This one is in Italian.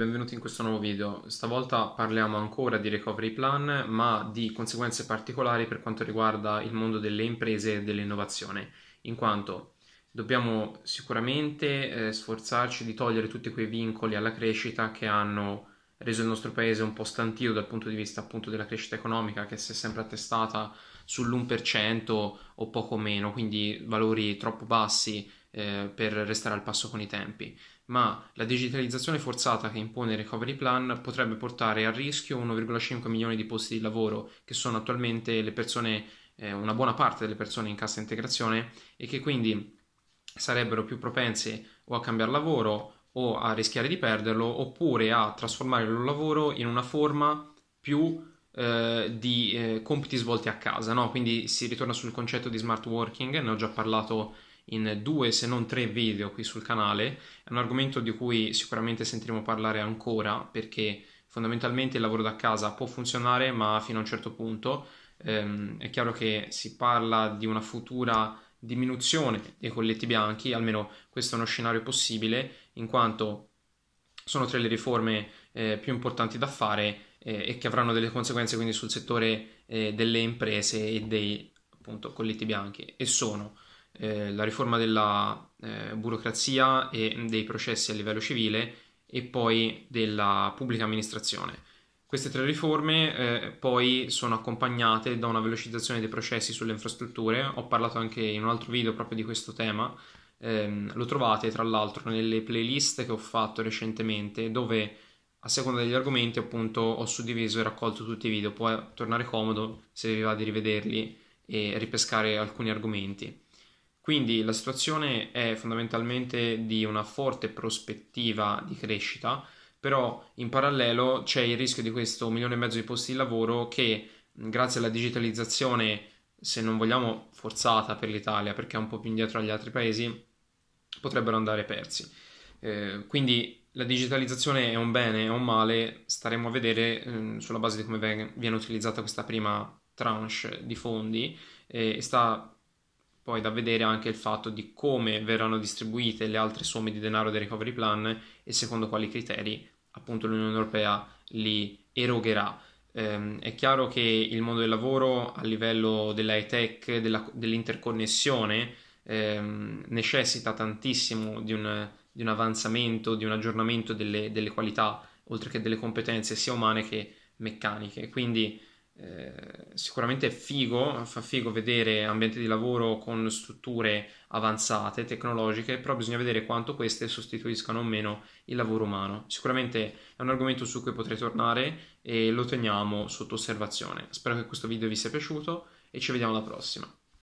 benvenuti in questo nuovo video. Stavolta parliamo ancora di recovery plan, ma di conseguenze particolari per quanto riguarda il mondo delle imprese e dell'innovazione, in quanto dobbiamo sicuramente eh, sforzarci di togliere tutti quei vincoli alla crescita che hanno reso il nostro paese un po' stantio dal punto di vista appunto della crescita economica che si è sempre attestata sull'1% o poco meno, quindi valori troppo bassi eh, per restare al passo con i tempi. Ma la digitalizzazione forzata che impone il recovery plan potrebbe portare a rischio 1,5 milioni di posti di lavoro che sono attualmente le persone, eh, una buona parte delle persone in cassa integrazione e che quindi sarebbero più propense o a cambiare lavoro o a rischiare di perderlo oppure a trasformare il loro lavoro in una forma più eh, di eh, compiti svolti a casa, no? quindi si ritorna sul concetto di smart working, ne ho già parlato in due se non tre video qui sul canale, è un argomento di cui sicuramente sentiremo parlare ancora perché fondamentalmente il lavoro da casa può funzionare ma fino a un certo punto ehm, è chiaro che si parla di una futura diminuzione dei colletti bianchi, almeno questo è uno scenario possibile, in quanto sono tre le riforme eh, più importanti da fare eh, e che avranno delle conseguenze quindi sul settore eh, delle imprese e dei appunto, colletti bianchi. E sono eh, la riforma della eh, burocrazia e dei processi a livello civile e poi della pubblica amministrazione. Queste tre riforme eh, poi sono accompagnate da una velocizzazione dei processi sulle infrastrutture, ho parlato anche in un altro video proprio di questo tema, eh, lo trovate tra l'altro nelle playlist che ho fatto recentemente dove a seconda degli argomenti appunto ho suddiviso e raccolto tutti i video, può tornare comodo se vi va di rivederli e ripescare alcuni argomenti. Quindi la situazione è fondamentalmente di una forte prospettiva di crescita, però in parallelo c'è il rischio di questo milione e mezzo di posti di lavoro che grazie alla digitalizzazione, se non vogliamo forzata per l'Italia perché è un po' più indietro agli altri paesi, potrebbero andare persi. Eh, quindi la digitalizzazione è un bene o un male, staremo a vedere eh, sulla base di come viene utilizzata questa prima tranche di fondi eh, e sta poi da vedere anche il fatto di come verranno distribuite le altre somme di denaro del recovery plan e secondo quali criteri appunto l'Unione Europea li erogherà. Eh, è chiaro che il mondo del lavoro a livello dell'high tech, della, dell'interconnessione, ehm, necessita tantissimo di un, di un, avanzamento, di un aggiornamento delle, delle, qualità, oltre che delle competenze sia umane che meccaniche. Quindi eh, sicuramente è figo, fa figo vedere ambienti di lavoro con strutture avanzate, tecnologiche, però bisogna vedere quanto queste sostituiscano o meno il lavoro umano. Sicuramente è un argomento su cui potrei tornare e lo teniamo sotto osservazione. Spero che questo video vi sia piaciuto e ci vediamo alla prossima.